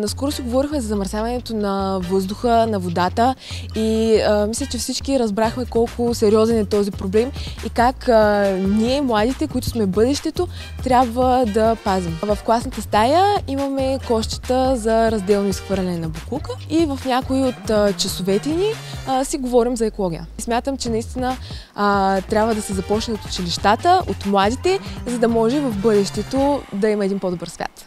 Наскоро си говорихме за замърсяването на въздуха, на водата и а, мисля, че всички разбрахме колко сериозен е този проблем и как а, ние, младите, които сме бъдещето, трябва да пазим. В класната стая имаме кощета за разделно изхвърляне на буклука и в някои от а, часовете ни а, си говорим за екология. Смятам, че наистина а, трябва да се започне от училищата, от младите, за да може в бъдещето да има един по-добър свят.